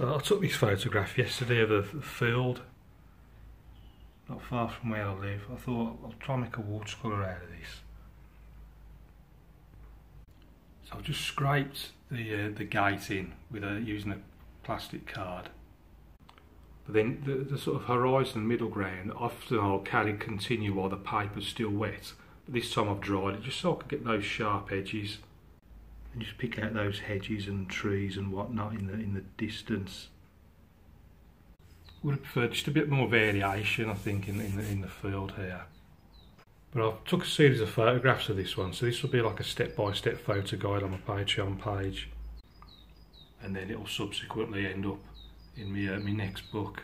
I took this photograph yesterday of a field not far from where I live. I thought I'll try and make a watercolour out of this. So I've just scraped the uh, the gate in with a, using a plastic card. But then the, the sort of horizon middle ground, often I'll carry continue while the paper's still wet. But this time I've dried it just so I can get those sharp edges and just pick out those hedges and trees and whatnot in the in the distance. Would have preferred just a bit more variation, I think, in in the, in the field here. But I took a series of photographs of this one, so this will be like a step-by-step -step photo guide on my Patreon page, and then it will subsequently end up in my uh, my next book.